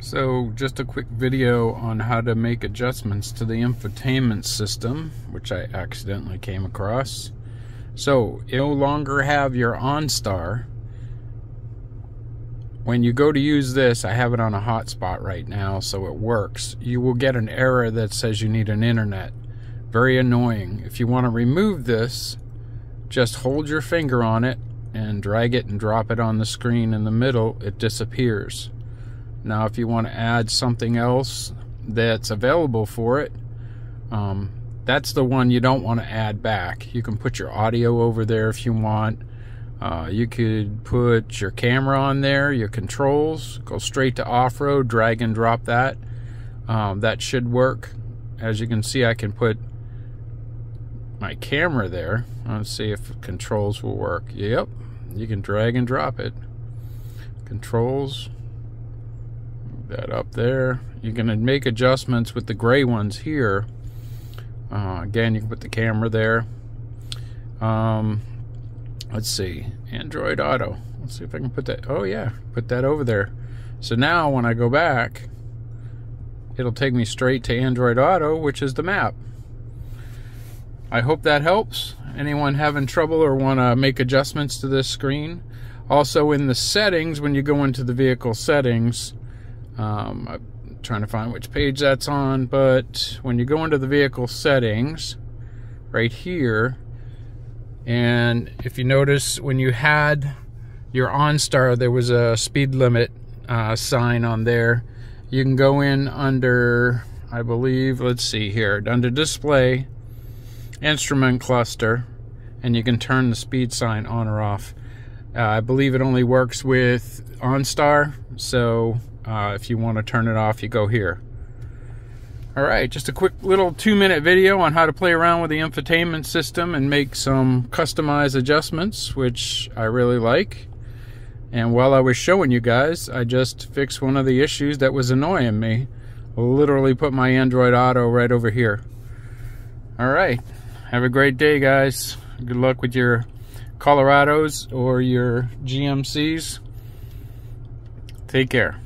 So just a quick video on how to make adjustments to the infotainment system, which I accidentally came across. So you no longer have your OnStar. When you go to use this, I have it on a hotspot right now, so it works. You will get an error that says you need an internet. Very annoying. If you want to remove this, just hold your finger on it and drag it and drop it on the screen in the middle, it disappears. Now, if you want to add something else that's available for it, um, that's the one you don't want to add back. You can put your audio over there if you want. Uh, you could put your camera on there, your controls, go straight to off road, drag and drop that. Um, that should work. As you can see, I can put my camera there. Let's see if controls will work. Yep, you can drag and drop it. Controls, that up there. You can make adjustments with the gray ones here. Uh, again, you can put the camera there. Um, let's see, Android Auto. Let's see if I can put that. Oh yeah, put that over there. So now when I go back, it'll take me straight to Android Auto, which is the map. I hope that helps. Anyone having trouble or want to make adjustments to this screen? Also in the settings, when you go into the vehicle settings, um, I'm trying to find which page that's on, but when you go into the vehicle settings, right here, and if you notice when you had your OnStar, there was a speed limit uh, sign on there. You can go in under, I believe, let's see here, under display, instrument cluster, and you can turn the speed sign on or off. Uh, I believe it only works with OnStar, so uh, if you want to turn it off, you go here. All right, just a quick little two minute video on how to play around with the infotainment system and make some customized adjustments, which I really like. And while I was showing you guys, I just fixed one of the issues that was annoying me. Literally put my Android Auto right over here. All right, have a great day, guys. Good luck with your Colorados or your GMCs. Take care.